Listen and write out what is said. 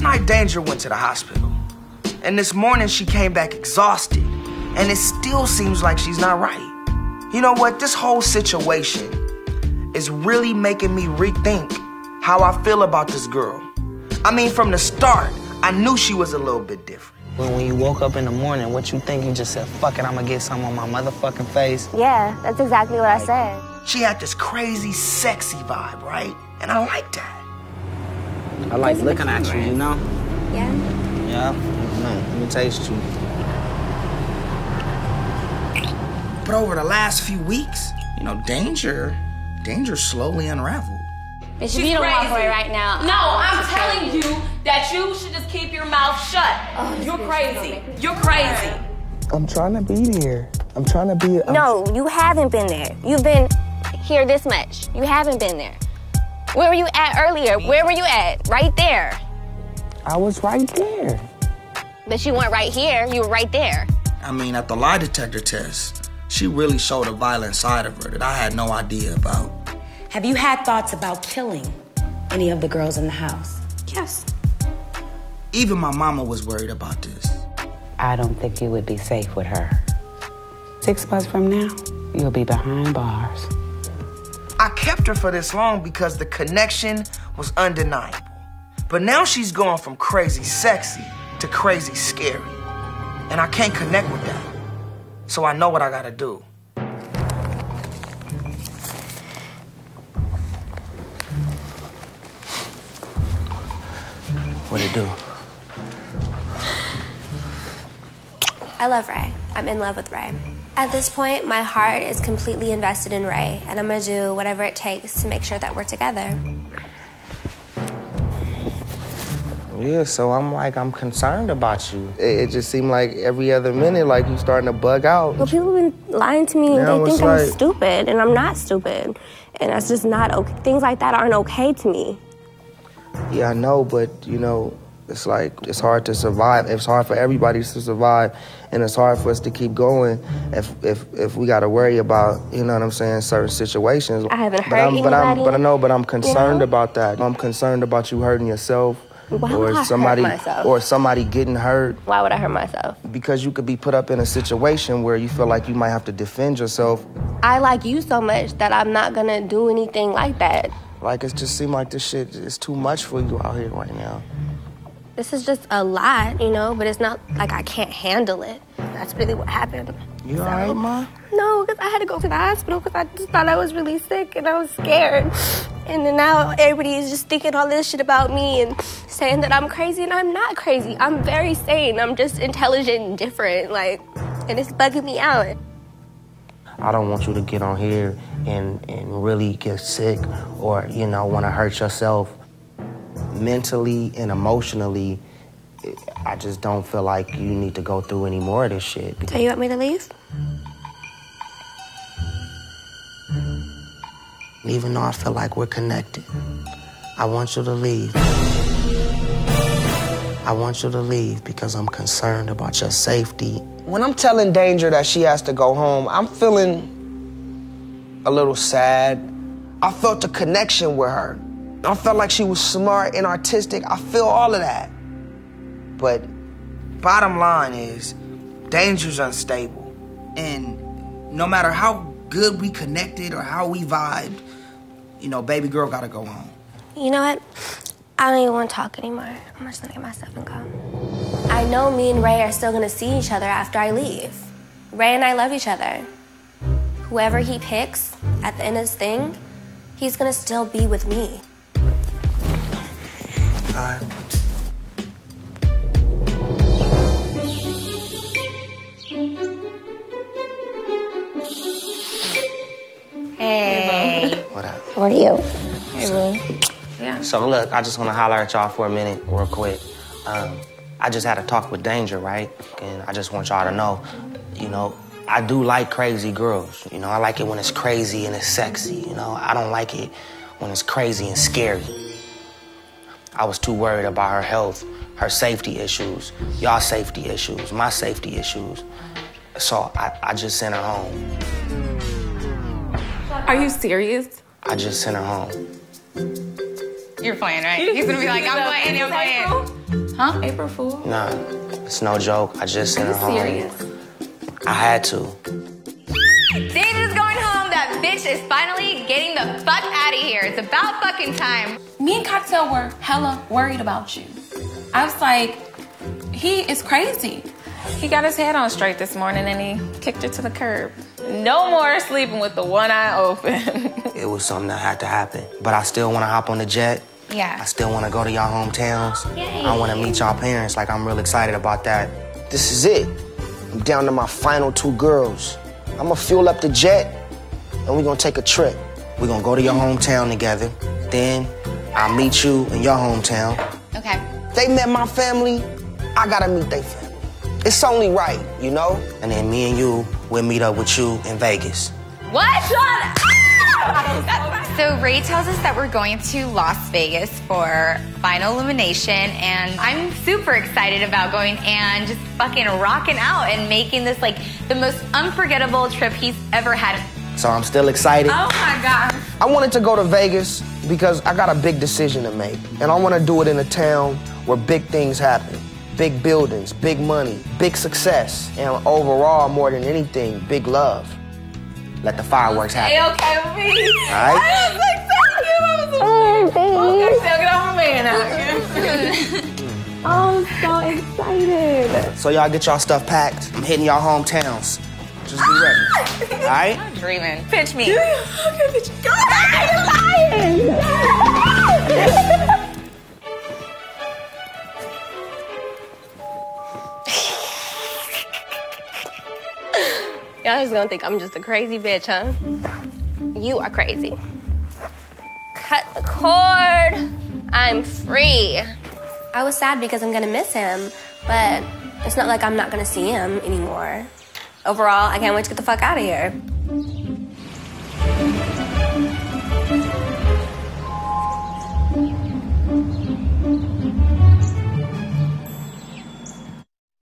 Last night, Danger went to the hospital. And this morning, she came back exhausted. And it still seems like she's not right. You know what? This whole situation is really making me rethink how I feel about this girl. I mean, from the start, I knew she was a little bit different. When, when you woke up in the morning, what you think? You just said, fuck it, I'm gonna get some on my motherfucking face. Yeah, that's exactly what I said. She had this crazy, sexy vibe, right? And I like that. I like looking at you, you know? Yeah? Yeah. Man, let me taste you. But over the last few weeks, you know, Danger, Danger slowly unraveled. Bitch, if you don't walk away right now. No, I'll I'm telling you that you should just keep your mouth shut. Oh, You're crazy. You're crazy. I'm trying to be there. I'm trying to be. I'm No, you haven't been there. You've been here this much. You haven't been there. Where were you at earlier? Where were you at? Right there. I was right there. But you weren't right here. You were right there. I mean, at the lie detector test, she really showed a violent side of her that I had no idea about. Have you had thoughts about killing any of the girls in the house? Yes. Even my mama was worried about this. I don't think you would be safe with her. Six months from now, you'll be behind bars. I kept her for this long because the connection was undeniable. But now she's gone from crazy sexy to crazy scary. And I can't connect with that. So I know what I gotta do. What it do? I love Ray. I'm in love with Ray. At this point, my heart is completely invested in Ray, and I'm gonna do whatever it takes to make sure that we're together. Yeah, so I'm like, I'm concerned about you. It, it just seemed like every other minute, like you starting to bug out. Well, people have been lying to me, and Yeah, they it's think I'm stupid, and I'm not stupid. And that's just not okay. Things like that aren't okay to me. Yeah, I know, but you know, it's like it's hard to survive. It's hard for everybody to survive, and it's hard for us to keep going if if if we got to worry about you know what I'm saying certain situations. I haven't but hurt I'm, but I'm but I know, but I'm concerned know? about that. I'm concerned about you hurting yourself. Why or would I hurt somebody myself? or somebody getting hurt Why would I hurt myself? because you could be put up in a situation where you feel like you might have to defend yourself I like you so much that I'm not gonna do anything like that. like it just seemed like this shit is too much for you out here right now This is just a lot, you know, but it's not like I can't handle it. That's really what happened. you all right ma No, because I had to go to the hospital because I just thought I was really sick and I was scared. And then now everybody is just thinking all this shit about me and saying that I'm crazy, and I'm not crazy. I'm very sane. I'm just intelligent and different, like, and it's bugging me out. I don't want you to get on here and, and really get sick or, you know, want to hurt yourself mentally and emotionally. I just don't feel like you need to go through any more of this shit. So you want me to leave? Even though I feel like we're connected, I want you to leave. I want you to leave because I'm concerned about your safety. When I'm telling Danger that she has to go home, I'm feeling a little sad. I felt a connection with her. I felt like she was smart and artistic. I feel all of that. But Bottom line is, Danger's unstable. And no matter how good we connected or how we vibed, you know, baby girl gotta go home. You know what? I don't even want to talk anymore. I'm just gonna get my stuff and go. I know me and Ray are still gonna see each other after I leave. Ray and I love each other. Whoever he picks at the end of this thing, he's gonna still be with me. All right. Hey. What up? What are you? Hey, Will. Yeah. So look, I just want to holler at y'all for a minute, real quick. Um, I just had a talk with Danger, right? And I just want y'all to know, you know, I do like crazy girls. You know, I like it when it's crazy and it's sexy. You know, I don't like it when it's crazy and scary. I was too worried about her health, her safety issues, y'all safety issues, my safety issues. So I, I just sent her home. Are you serious? I just sent her home. You're playing, right? He's gonna be like, I'm playing, I'm playing. Huh? April Fool? Nah, it's no joke. I just sent her home. Serious? I had to. Bitch is finally getting the fuck out of here. It's about fucking time. Me and Cocktail were hella worried about you. I was like, he is crazy. He got his head on straight this morning and he kicked her to the curb. No more sleeping with the one eye open. It was something that had to happen. But I still want to hop on the jet. Yeah. I still want to go to y'all hometowns. Yay. I want to meet y'all parents. Like, I'm real excited about that. This is it. I'm down to my final two girls. I'm gonna fuel up the jet, and we're gonna take a trip. We're going to go to your hometown together. Then I'll meet you in your hometown. Okay. They met my family. I gotta meet their family. It's only right, you know. And then me and you we'll meet up with you in Vegas. What? So Ray tells us that we're going to Las Vegas for final elimination, and I'm super excited about going and just fucking rocking out and making this like the most unforgettable trip he's ever had. So I'm still excited. oh my God. I wanted to go to Vegas because I got a big decision to make. And I want to do it in a town where big things happen. Big buildings, big money, big success, and overall, more than anything, big love. Let the fireworks happen. Hey, okay with me. All right? I was like, thank you. I was like, oh, Cocktail, get off my man out here. Oh, I'm so excited. So y'all get y'all stuff packed. I'm hitting y'all hometowns. Just be ready. All right? Dreaming. Pitch me. Y'all just gonna think I'm just a crazy bitch, huh? You are crazy. Cut the cord. I'm free. I was sad because I'm gonna miss him, but it's not like I'm not gonna see him anymore. Overall, I can't wait to get the fuck out of here.